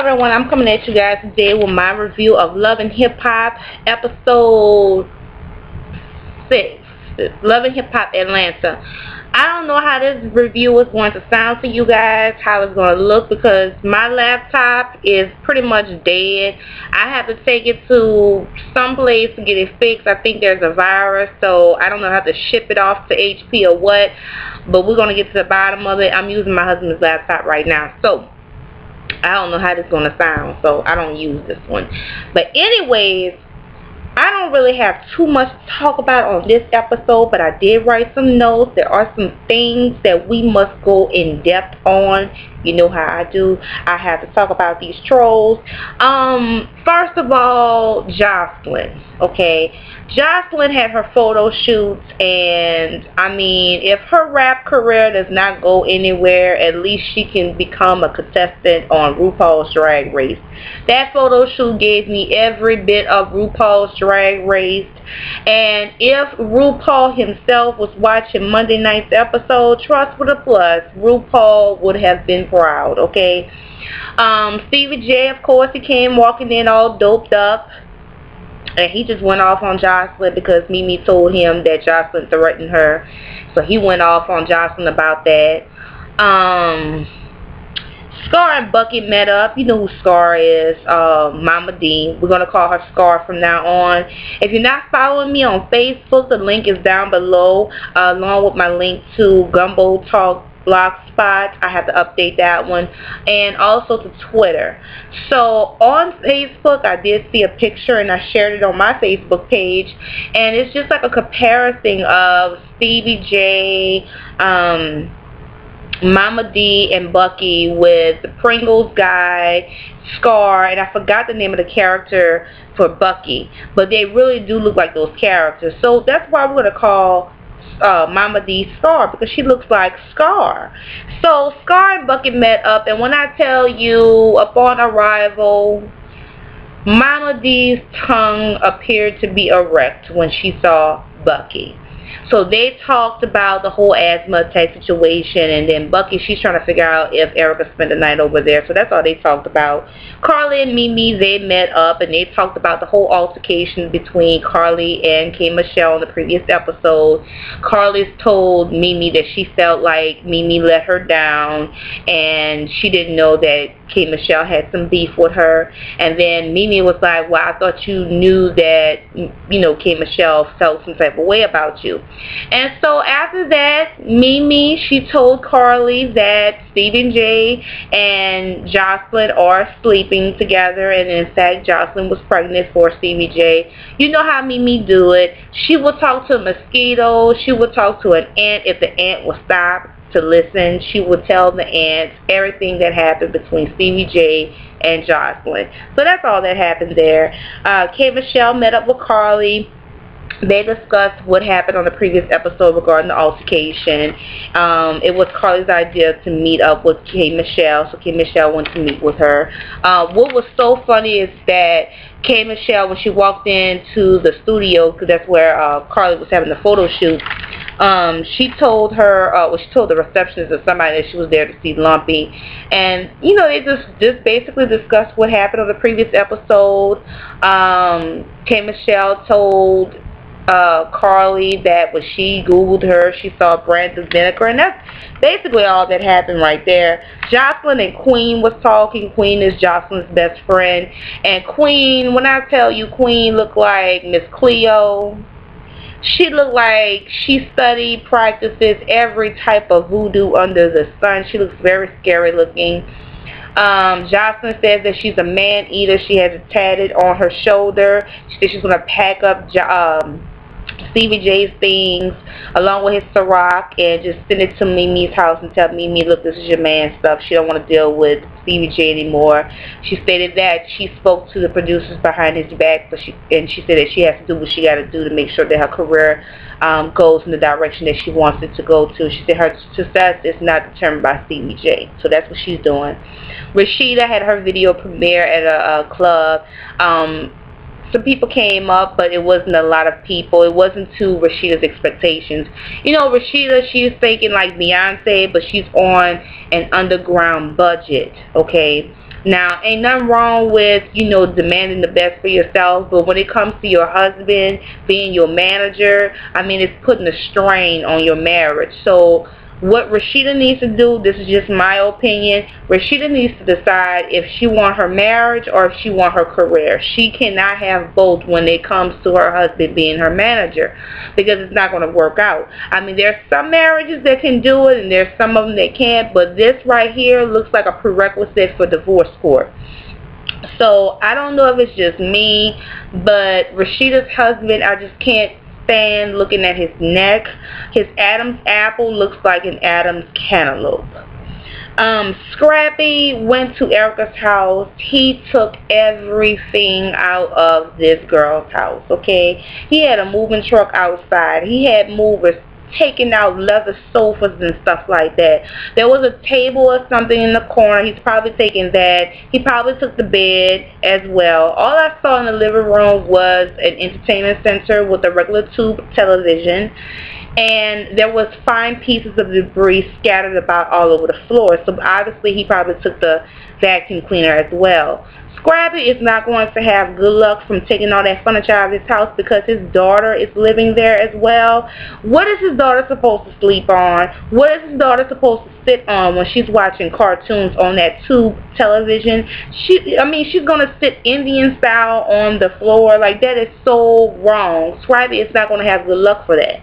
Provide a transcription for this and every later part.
everyone, I'm coming at you guys today with my review of Love and Hip Hop episode 6. Love and Hip Hop Atlanta. I don't know how this review is going to sound for you guys, how it's going to look because my laptop is pretty much dead. I have to take it to some place to get it fixed. I think there's a virus, so I don't know how to ship it off to HP or what, but we're going to get to the bottom of it. I'm using my husband's laptop right now. So, I don't know how this is going to sound, so I don't use this one. But anyways, I don't really have too much to talk about on this episode, but I did write some notes. There are some things that we must go in depth on. You know how I do. I have to talk about these trolls. Um, first of all, Joseline. Okay, Joseline had her photo shoots, and I mean, if her rap career does not go anywhere, at least she can become a contestant on RuPaul's Drag Race. That photo shoot gave me every bit of RuPaul's Drag Race. And if RuPaul himself was watching Monday night's episode, trust with a plus, RuPaul would have been proud, okay? Um, Stevie J, of course, he came walking in all doped up. And he just went off on Joseline because Mimi told him that Joseline threatened her. So he went off on Joseline about that. Um, Scar and Bucky met up. You know who Scar is. Uh, Mama D. We're going to call her Scar from now on. If you're not following me on Facebook, the link is down below uh, along with my link to Gumbo Talk Blogspot. I have to update that one. And also to Twitter. So on Facebook, I did see a picture and I shared it on my Facebook page. And it's just like a comparison of Stevie J, um, Mama D and Bucky with the Pringles guy, Scar, and I forgot the name of the character for Bucky. But they really do look like those characters. So that's why we're going to call uh, Mama D Scar because she looks like Scar. So Scar and Bucky met up, and when I tell you, upon arrival, Mama D's tongue appeared to be erect when she saw Bucky. So they talked about the whole asthma attack situation, and then Bucky, she's trying to figure out if Erica spent the night over there. So that's all they talked about. Karlie and Mimi, they met up, and they talked about the whole altercation between Karlie and K. Michelle in the previous episode. Karlie's told Mimi that she felt like Mimi let her down, and she didn't know that K. Michelle had some beef with her. And then Mimi was like, well, I thought you knew that, you know, K. Michelle felt some type of way about you. And so after that, Mimi, she told Karlie that Stephen J and Joseline are sleeping together. And in fact, Joseline was pregnant for Stevie J. You know how Mimi do it. She will talk to a mosquito. She will talk to an ant if the ant will stop to listen. She would tell the aunts everything that happened between Stevie J and Joseline. So that's all that happened there. Uh, K. Michelle met up with Karlie they discussed what happened on the previous episode regarding the altercation. Um, it was Karlie's idea to meet up with K. Michelle, so K. Michelle went to meet with her. Uh, what was so funny is that K. Michelle, when she walked into the studio, because that's where uh, Karlie was having the photo shoot, um, she told her, uh, well, she told the receptionist or somebody that she was there to see Lumpy, and you know they just just basically discussed what happened on the previous episode. Um, K. Michelle told uh, Karlie that when she Googled her, she saw Brandon vinegar, and that's basically all that happened right there. Joseline and Queen was talking. Queen is Joseline's best friend. And Queen, when I tell you Queen looked like Miss Cleo, she looked like she studied, practices every type of voodoo under the sun. She looks very scary looking. Um, Joseline says that she's a man eater. She has it tatted on her shoulder. She says she's going to pack up um, Stevie J's things along with his Ciroc and just send it to Mimi's house and tell Mimi, look, this is your man stuff. She don't want to deal with Stevie J anymore. She stated that she spoke to the producers behind his back, but she and she said that she has to do what she got to do to make sure that her career um, goes in the direction that she wants it to go to. She said her success is not determined by Stevie J. So that's what she's doing. Rasheeda had her video premiere at a, a club. Um, some people came up, but it wasn't a lot of people. It wasn't to Rasheeda's expectations. You know, Rasheeda, she's thinking like Beyonce, but she's on an underground budget, okay? Now, ain't nothing wrong with, you know, demanding the best for yourself, but when it comes to your husband being your manager, I mean, it's putting a strain on your marriage. So, what Rasheeda needs to do, this is just my opinion, Rasheeda needs to decide if she want her marriage or if she want her career. She cannot have both when it comes to her husband being her manager because it's not going to work out. I mean, there's some marriages that can do it and there's some of them that can't, but this right here looks like a prerequisite for divorce court. So, I don't know if it's just me, but Rasheeda's husband, I just can't fan looking at his neck. His Adam's apple looks like an Adam's cantaloupe. Um, Scrappy went to Erica's house. He took everything out of this girl's house, okay? He had a moving truck outside. He had movers taking out leather sofas and stuff like that. There was a table or something in the corner. He's probably taking that. He probably took the bed as well. All I saw in the living room was an entertainment center with a regular tube television. And there was fine pieces of debris scattered about all over the floor. So obviously he probably took the vacuum cleaner as well. Scrappy is not going to have good luck from taking all that furniture out of his house because his daughter is living there as well. What is his daughter supposed to sleep on? What is his daughter supposed to sit on when she's watching cartoons on that tube television? She, I mean, she's going to sit Indian style on the floor. Like, that is so wrong. Scrappy is not going to have good luck for that.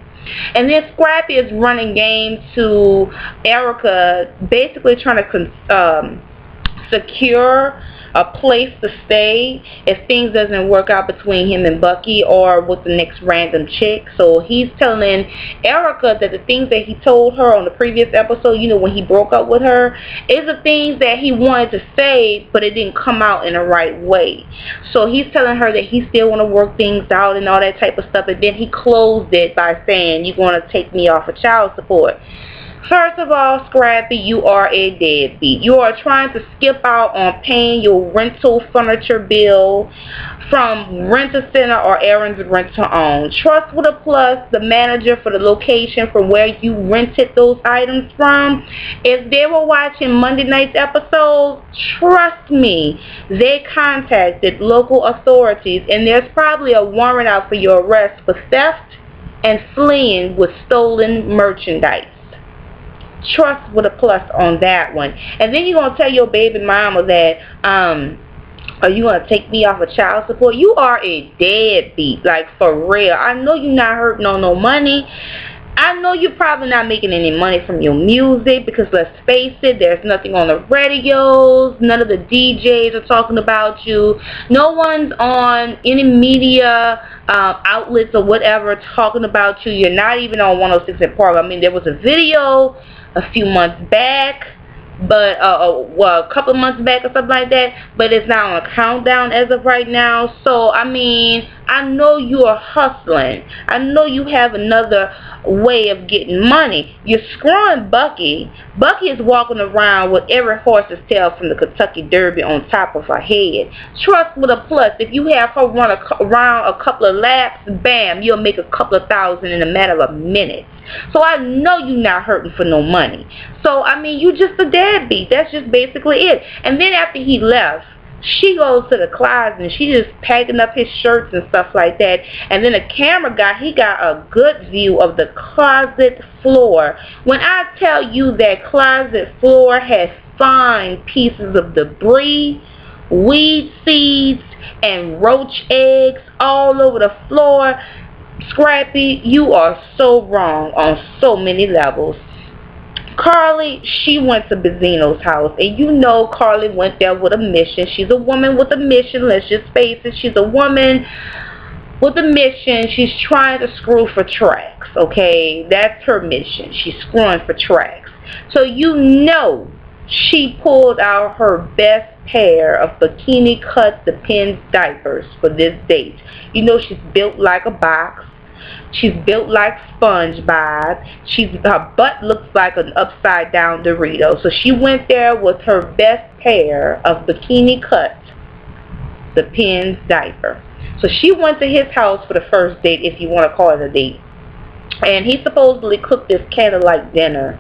And then Scrappy is running game to Erica, basically trying to um, secure a place to stay if things doesn't work out between him and Bucky or with the next random chick. So he's telling Erica that the things that he told her on the previous episode, you know, when he broke up with her, is the things that he wanted to say, but it didn't come out in the right way. So he's telling her that he still want to work things out and all that type of stuff. And then he closed it by saying, you're going to take me off of child support. First of all, Scrappy, you are a deadbeat. You are trying to skip out on paying your rental furniture bill from Rent-A-Center or Aaron's Rent-A-Own. Trust with a Plus, the manager for the location from where you rented those items from. If they were watching Monday night's episode, trust me, they contacted local authorities and there's probably a warrant out for your arrest for theft and fleeing with stolen merchandise trust with a plus on that one. And then you're going to tell your baby mama that, um, are you going to take me off of child support? You are a deadbeat, like for real. I know you're not hurting on no money. I know you're probably not making any money from your music because let's face it, there's nothing on the radios. None of the DJs are talking about you. No one's on any media uh, outlets or whatever talking about you. You're not even on 106 & Park. I mean, there was a video a few months back but uh, uh, well, a couple months back or something like that but it's not on a countdown as of right now so I mean I know you are hustling I know you have another way of getting money. You're screwing Bucky. Bucky is walking around with every horse's tail from the Kentucky Derby on top of her head. Trust with a plus. If you have her run a, around a couple of laps, bam, you'll make a couple of thousand in a matter of minutes. So I know you're not hurting for no money. So, I mean, you just a deadbeat. That's just basically it. And then after he left, she goes to the closet and she just packing up his shirts and stuff like that. And then the camera guy, he got a good view of the closet floor. When I tell you that closet floor has fine pieces of debris, weed seeds, and roach eggs all over the floor, Scrappy, you are so wrong on so many levels. Karlie, she went to Benzino's house. And you know Karlie went there with a mission. She's a woman with a mission. Let's just face it. She's a woman with a mission. She's trying to screw for tracks. Okay? That's her mission. She's screwing for tracks. So you know she pulled out her best pair of bikini cut depends diapers for this date. You know she's built like a box. She's built like SpongeBob. She's her butt looks like an upside down Dorito. So she went there with her best pair of bikini cut, Depends diaper. So she went to his house for the first date, if you want to call it a date. And he supposedly cooked this candlelight dinner.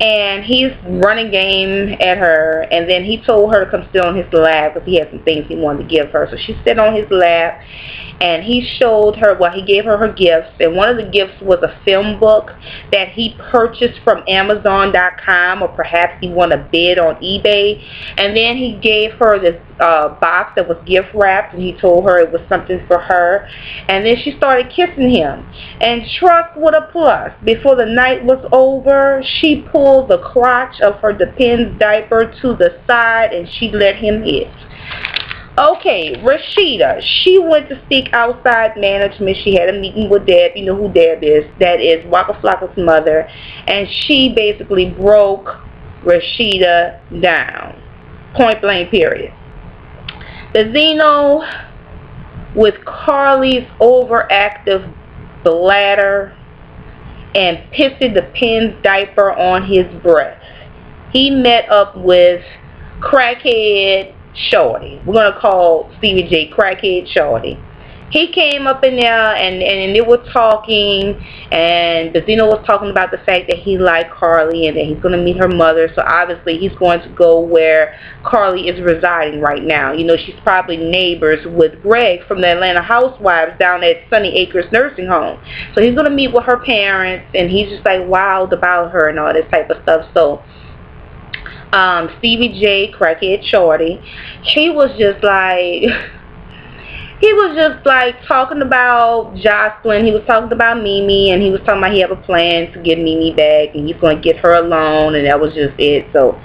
And he's running game at her. And then he told her to come sit on his lap because he had some things he wanted to give her. So she sat on his lap. And he showed her well he gave her her gifts. And one of the gifts was a film book that he purchased from amazon.com or perhaps he won a bid on ebay. And then he gave her this uh, box that was gift wrapped and he told her it was something for her. And then she started kissing him. And trust with a plus. Before the night was over she pulled the crotch of her Depends diaper to the side and she let him hit Okay, Rasheeda, she went to seek outside management. She had a meeting with Deb. You know who Deb is. That is Waka Flocka's mother. And she basically broke Rasheeda down. Point blank period. Benzino with Karlie's overactive bladder and pissing Depends diaper on his breast. He met up with crackhead Shorty. We're going to call Stevie J Crackhead Shorty. He came up in there and, and they were talking and Zino was talking about the fact that he liked Karlie and that he's going to meet her mother. So obviously he's going to go where Karlie is residing right now. You know, she's probably neighbors with Greg from the Atlanta Housewives down at Sunny Acres Nursing Home. So he's going to meet with her parents and he's just like wild about her and all this type of stuff. So um, Stevie J, Crackhead Shorty, he was just like, he was just like talking about Joseline. He was talking about Mimi, and he was talking about he have a plan to get Mimi back, and he's going to get her alone, and that was just it. So,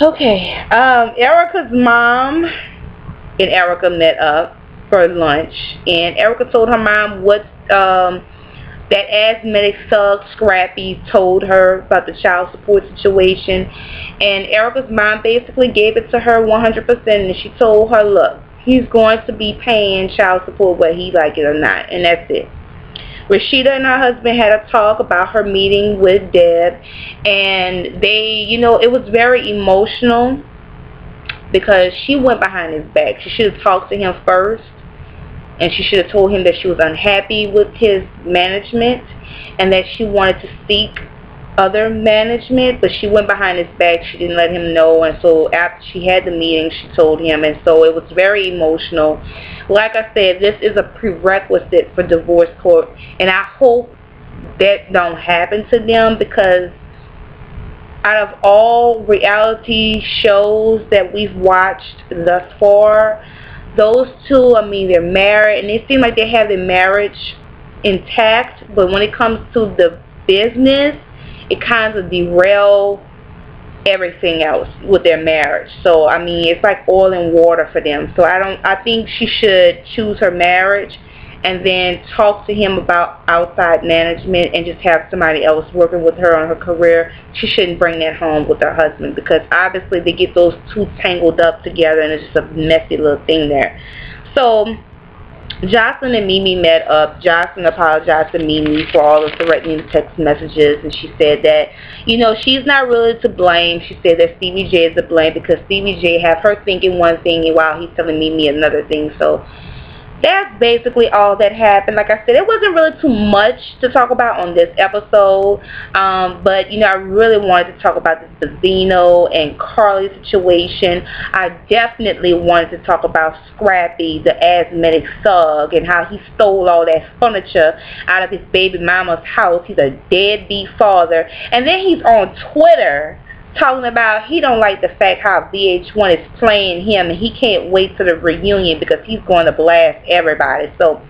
okay. Um, Erica's mom and Erica met up for lunch, and Erica told her mom what um, that asthmatic thug Scrappy told her about the child support situation and Erica's mom basically gave it to her 100% and she told her look he's going to be paying child support whether he like it or not and that's it. Rasheeda and her husband had a talk about her meeting with Deb and they you know it was very emotional because she went behind his back. She should have talked to him first and she should have told him that she was unhappy with his management and that she wanted to seek other management but she went behind his back. She didn't let him know. And so after she had the meeting she told him. And so it was very emotional. Like I said this is a prerequisite for divorce court. And I hope that don't happen to them because out of all reality shows that we've watched thus far those two, I mean, they're married, and it seems like they have their marriage intact, but when it comes to the business, it kind of derail everything else with their marriage. So, I mean, it's like oil and water for them. So, I don't, I think she should choose her marriage and then talk to him about outside management and just have somebody else working with her on her career, she shouldn't bring that home with her husband because obviously they get those two tangled up together and it's just a messy little thing there. So Joseline and Mimi met up. Joseline apologized to Mimi for all the threatening text messages and she said that, you know, she's not really to blame. She said that Stevie J is to blame because Stevie J have her thinking one thing while he's telling Mimi another thing. So that's basically all that happened. Like I said, it wasn't really too much to talk about on this episode. Um, but, you know, I really wanted to talk about this Zino and Karlie situation. I definitely wanted to talk about Scrappy, the asthmatic thug, and how he stole all that furniture out of his baby mama's house. He's a deadbeat father. And then he's on Twitter talking about he don't like the fact how VH1 is playing him and he can't wait for the reunion because he's going to blast everybody. So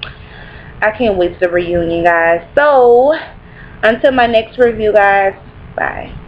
I can't wait for the reunion, guys. So until my next review, guys. Bye.